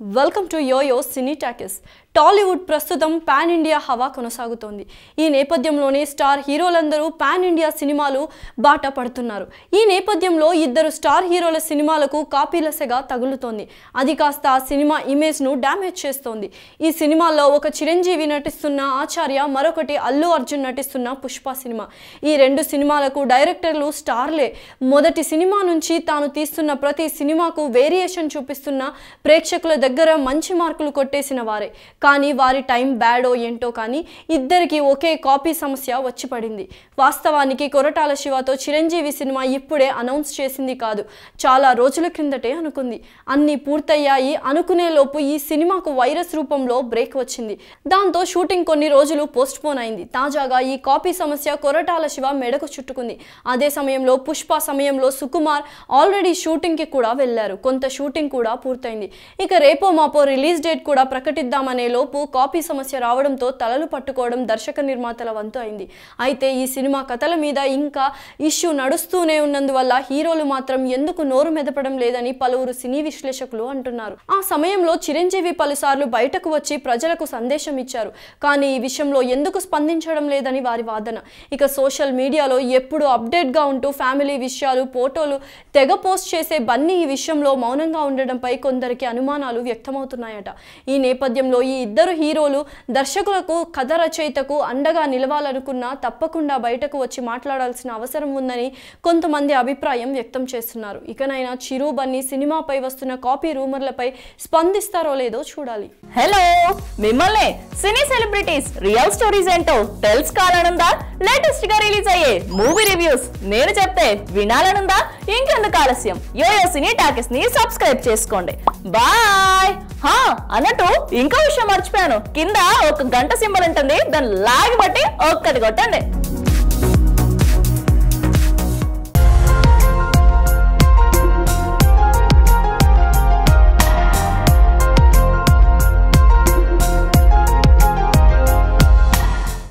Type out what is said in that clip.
Welcome to Yoyo Cine Talkies Tollywood ప్రస్తుతం pan India హవా కొనసాగుతోంది. ఈ నేపథ్యంలోనే స్టార్ హీరోలందరూ పాన్ ఇండియా సినిమాలు బాట పడుతున్నారు. ఈ నేపథ్యంలో ఇద్దరు స్టార్ హీరోల సినిమాలకు కాపీలసగా తగులుతోంది. అది కాస్త ఆ సినిమా ఇమేజ్ను డ్యామేజ్ చేస్తోంది. ఈ సినిమాల్లో ఒక చిరంజీవి నటిస్తున్న ఆచార్య మరొకటి అల్లు అర్జున్ నటిస్తున్న పుష్ప సినిమా. ఈ రెండు సినిమాలకు డైరెక్టర్లు స్టార్లే. మొదటి సినిమా నుంచి తాను తీస్తున్న ప్రతి సినిమాకు వేరియేషన్ చూపిస్తున్న ప్రేక్షకుల దగ్గర మంచి మార్కులు కొట్టేసిన వారే. కానీ వారి టైం బ్యాడో ఏంటో కానీ ఇద్దరికి ఒకే కాపీ సమస్య వచ్చి పడింది. వాస్తవానికి కొరటాల శివతో చిరంజీవి సినిమా ఇప్పుడే అనౌన్స్ చేసింది కాదు. చాలా రోజుల క్రిందటే అనుకుంది. అన్నీ పూర్తయ్యాయి అనుకునేలోపు ఈ సినిమాకు వైరస్ రూపంలో బ్రేక్ వచ్చింది. దాంతో షూటింగ్ కొన్ని రోజులు పోస్ట్ పోన్ అయింది. తాజాగా ఈ కాపీ సమస్య కొరటాల శివ మెడకు చుట్టుకుంది. అదే సమయంలో పుష్ప సమయంలో సుకుమార్ ఆల్రెడీ షూటింగ్కి కూడా వెళ్ళారు. కొంత షూటింగ్ కూడా పూర్తయింది. ఇక రేపో మాపో రిలీజ్ డేట్ కూడా ప్రకటిద్దామనే లోపు కాపీ సమస్య రావడంతో తలలు పట్టుకోవడం దర్శక నిర్మాతల వంతు అయింది. అయితే ఈ సినిమా కథల మీద ఇంకా ఇష్యూ నడుస్తూనే ఉన్నందువల్ల హీరోలు మాత్రం ఎందుకు నోరు మెదపడం లేదని పలువురు సినీ విశ్లేషకులు అంటున్నారు. ఆ సమయంలో చిరంజీవి పలుసార్లు బయటకు వచ్చి ప్రజలకు సందేశం ఇచ్చారు. కానీ ఈ విషయంలో ఎందుకు స్పందించడం లేదని వారి వాదన. ఇక సోషల్ మీడియాలో ఎప్పుడు అప్డేట్గా ఉంటూ ఫ్యామిలీ విషయాలు ఫోటోలు తెగ పోస్ట్ చేసే బన్నీ ఈ విషయంలో మౌనంగా ఉండడంపై కొందరికి అనుమానాలు వ్యక్తమవుతున్నాయట. ఈ నేపథ్యంలో ఈ ఇద్దరు హీరోలు దర్శకులకు కథ రచయితకు అండగా నిలవాలనుకున్నా తప్పకుండా బయటకు వచ్చి మాట్లాడాల్సిన అవసరం ఉందని కొంతమంది అభిప్రాయం వ్యక్తం చేస్తున్నారు. ఇకనైనా చిరు బన్నీ సినిమాపై వస్తున్న కాపీ రూమర్లపై స్పందిస్తారో లేదో చూడాలి. హలో మిమ్మల్ని సినీ సెలబ్రిటీస్ రియల్ స్టోరీస్ ఏంటో తెలుసుకోవాలనుందా? లేటెస్ట్గా రిలీజ్ అయ్యే మూవీ రివ్యూస్ నేను చెప్తే వినాలనుందా? ఇంకెందుకు ఆలస్యం? యోయో సినీ టాకెస్ని సబ్స్క్రైబ్ చేసుకోండి. బాయ్! హా అన్నట్టు ఇంకో విషయం మర్చిపోయాను. కింద ఒక గంట సింబల్ ఉంటుంది. దాన్ని లాగి బట్టి ఒక్కటి కొట్టండి.